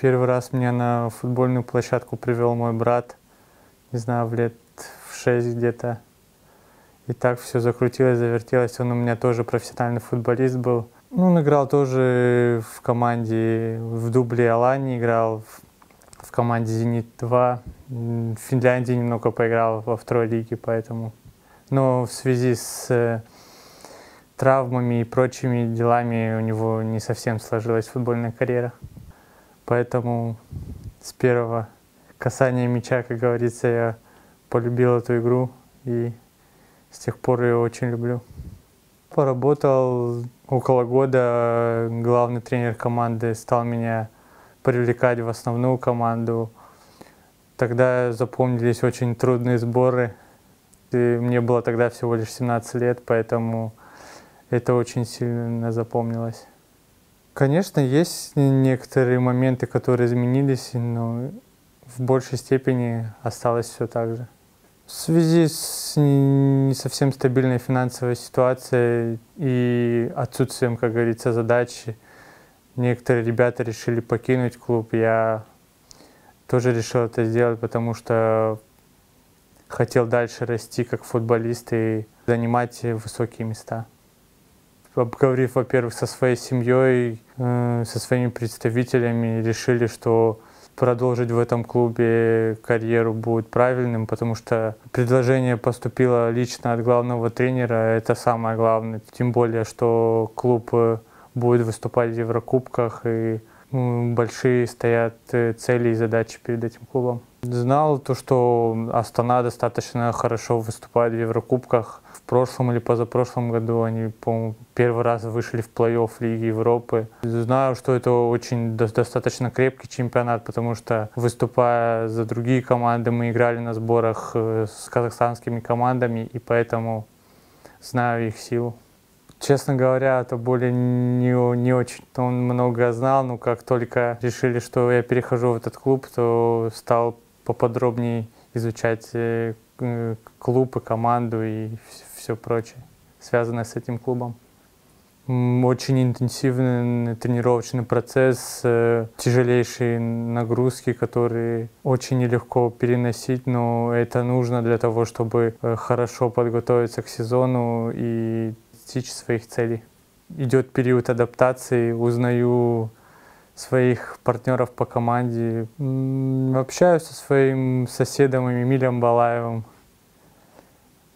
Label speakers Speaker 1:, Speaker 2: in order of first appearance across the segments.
Speaker 1: Первый раз меня на футбольную площадку привел мой брат, не знаю, в лет в шесть где-то. И так все закрутилось, завертелось. Он у меня тоже профессиональный футболист был. Ну, он играл тоже в команде, в дубле Алани играл, в, в команде «Зенит-2». В Финляндии немного поиграл во второй лиге, поэтому... Но в связи с э, травмами и прочими делами у него не совсем сложилась футбольная карьера. Поэтому с первого касания мяча, как говорится, я полюбил эту игру и с тех пор ее очень люблю. Поработал около года, главный тренер команды стал меня привлекать в основную команду. Тогда запомнились очень трудные сборы. И мне было тогда всего лишь 17 лет, поэтому это очень сильно запомнилось. Конечно, есть некоторые моменты, которые изменились, но в большей степени осталось все так же. В связи с не совсем стабильной финансовой ситуацией и отсутствием, как говорится, задачи, некоторые ребята решили покинуть клуб. Я тоже решил это сделать, потому что хотел дальше расти как футболист и занимать высокие места. Обговорив, во-первых, со своей семьей, э, со своими представителями, решили, что продолжить в этом клубе карьеру будет правильным, потому что предложение поступило лично от главного тренера, это самое главное. Тем более, что клуб э, будет выступать в Еврокубках, и большие стоят э, цели и задачи перед этим клубом. Знал то, что Астана достаточно хорошо выступает в Еврокубках. В прошлом или позапрошлом году они, по первый раз вышли в плей-офф Лиги Европы. Знаю, что это очень достаточно крепкий чемпионат, потому что выступая за другие команды, мы играли на сборах э, с казахстанскими командами, и поэтому знаю их силу. Честно говоря, это более не, не очень он много знал, но как только решили, что я перехожу в этот клуб, то стал поподробнее изучать э, клуб и команду и все прочее, связанное с этим клубом. Очень интенсивный тренировочный процесс, э, тяжелейшие нагрузки, которые очень нелегко переносить, но это нужно для того, чтобы э, хорошо подготовиться к сезону и достичь своих целей. Идет период адаптации, узнаю своих партнеров по команде. Общаюсь со своим соседом Эмилием Балаевым.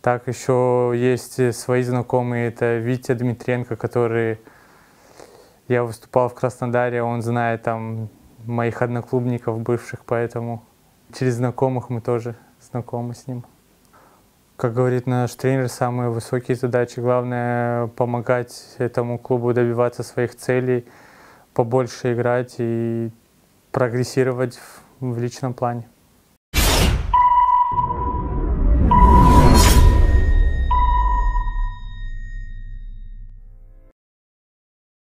Speaker 1: Так еще есть свои знакомые, это Витя Дмитренко, который я выступал в Краснодаре, он знает там моих одноклубников бывших, поэтому через знакомых мы тоже знакомы с ним. Как говорит наш тренер, самые высокие задачи. Главное помогать этому клубу добиваться своих целей – побольше играть и прогрессировать в, в личном плане.